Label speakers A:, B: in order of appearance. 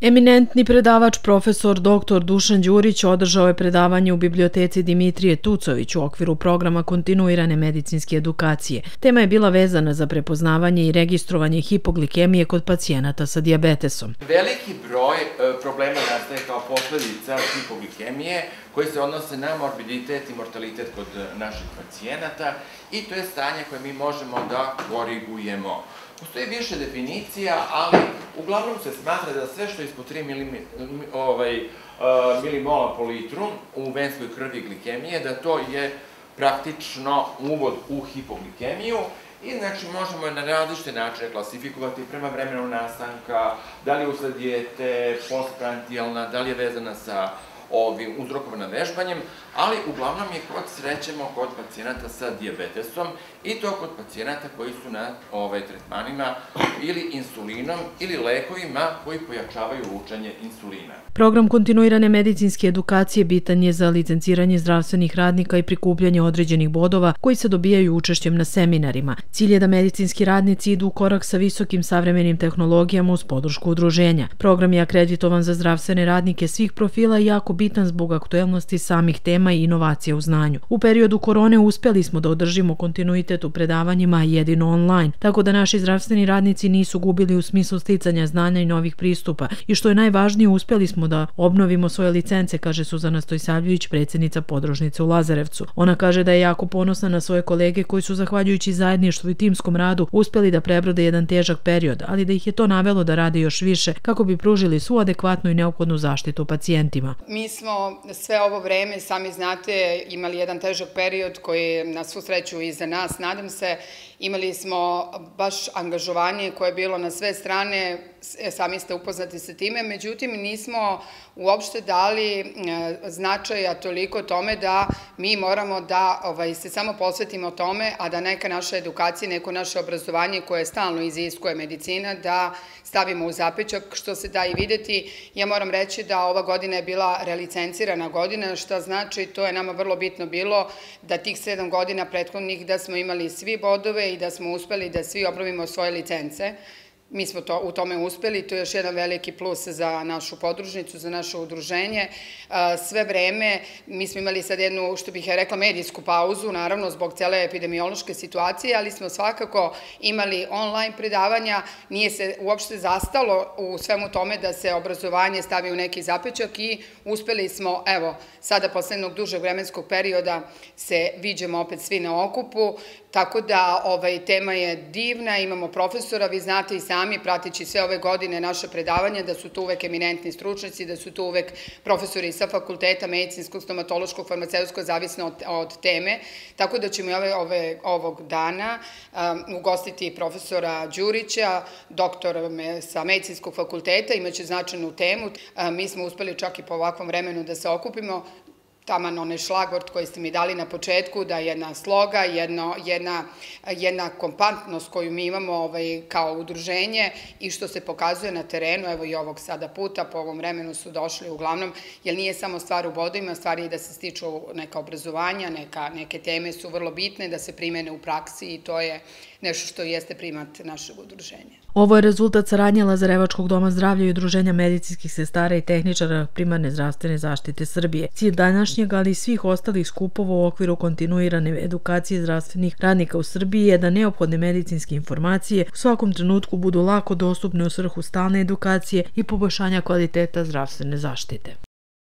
A: Eminentni predavač profesor dr. Dušan Đurić održao je predavanje u biblioteci Dimitrije Tucović u okviru programa kontinuirane medicinske edukacije. Tema je bila vezana za prepoznavanje i registrovanje hipoglikemije kod pacijenata sa diabetesom.
B: Veliki broj e, problema nastaje kao posledica hipoglikemije koji se odnose na morbiditet i mortalitet kod naših pacijenata i to je stanje koje mi možemo da korigujemo. Postoji više definicija, ali uglavnom se smatra da sve što je ispod 3 milimi, ovaj, uh, milimola po litru u venskoj krvi glikemije, da to je praktično uvod u hipoglikemiju i znači možemo je na različite načine klasifikovati prema vremenu nastanka, da li usled dijete, postprantijalna, da li je vezana sa ovim uzrokovana vežbanjem, ali uglavnom je kod srećemo kod pacijenata sa diabetesom i to kod pacijenata koji su na ovaj, tretmanima ili insulinom ili lekovima koji pojačavaju lučanje insulina.
A: Program kontinuirane medicinske edukacije bitan je za licenciranje zdravstvenih radnika i prikupljanje određenih bodova koji se dobijaju učešćem na seminarima. Cilj je da medicinski radnici idu u korak sa visokim savremenim tehnologijama uz podršku udruženja. Program je akreditovan za zdravstvene radnike svih profila i jako bitan zbog aktuelnosti samih tema i inovacija u znanju. U periodu korone uspeli smo da održimo kontinuitet u predavanjima jedino online, tako da naši zdravstveni radnici nisu gubili u smislu sticanja znanja i novih pristupa i što je najvažnije uspeli smo da obnovimo svoje licence, kaže Suzana Stojsavljević, predsjednica podružnice u Lazarevcu. Ona kaže da je jako ponosna na svoje kolege koji su zahvaljujući zajedništvu i timskom radu uspeli da prebrode jedan težak period, ali da ih je to navelo da rade još više kako bi pružili svu adekvatnu i neophodnu zaštitu pacijentima.
C: Mi smo sve ovo vreme, sami znate, imali jedan težak period koji je na svu sreću iza nas, nadam se. Imali smo baš angažovanje koje je bilo na sve strane, e, sami ste upoznati sa time, međutim nismo uopšte dali e, značaja toliko tome da mi moramo da ovaj, se samo posvetimo tome, a da neka naša edukacija, neko naše obrazovanje koje stalno iziskuje medicina, da stavimo u zapećak, što se da i videti. Ja moram reći da ova godina je bila relicencirana godina, što znači, to je nama vrlo bitno bilo, da tih sedam godina prethodnih da smo imali svi bodove i da smo uspeli da svi obnovimo svoje licence. Mi smo to, u tome uspeli, to je još jedan veliki plus za našu podružnicu, za naše udruženje. Sve vreme, mi smo imali sad jednu, što bih je rekla, medijsku pauzu, naravno zbog cele epidemiološke situacije, ali smo svakako imali online predavanja, nije se uopšte zastalo u svemu tome da se obrazovanje stavi u neki zapećak i uspeli smo, evo, sada poslednog dužeg vremenskog perioda se viđemo opet svi na okupu, tako da ovaj, tema je divna, imamo profesora, vi znate i sami sami, pratići sve ove godine naše predavanja, da su tu uvek eminentni stručnici, da su tu uvek profesori sa fakulteta medicinskog, stomatološkog, farmaceutskog, zavisno od, teme. Tako da ćemo ove, ove, ovog dana um, ugostiti profesora Đurića, doktor sa medicinskog fakulteta, imaće značajnu temu. Um, mi smo uspeli čak i po ovakvom vremenu da se okupimo taman onaj šlagvort koji ste mi dali na početku, da jedna sloga, jedno, jedna, jedna kompantnost koju mi imamo ovaj, kao udruženje i što se pokazuje na terenu, evo i ovog sada puta, po ovom vremenu su došli uglavnom, jer nije samo stvar u bodovima, stvar je da se stiču neka obrazovanja, neka, neke teme su vrlo bitne, da se primene u praksi i to je nešto što jeste primat našeg udruženja.
A: Ovo je rezultat saradnje Lazarevačkog doma zdravlja i udruženja medicinskih sestara i tehničara primarne zdravstvene zaštite Srbije. Cilj današnjeg, ali i svih ostalih skupova u okviru kontinuirane edukacije zdravstvenih radnika u Srbiji je da neophodne medicinske informacije u svakom trenutku budu lako dostupne u svrhu stalne edukacije i poboljšanja kvaliteta zdravstvene zaštite.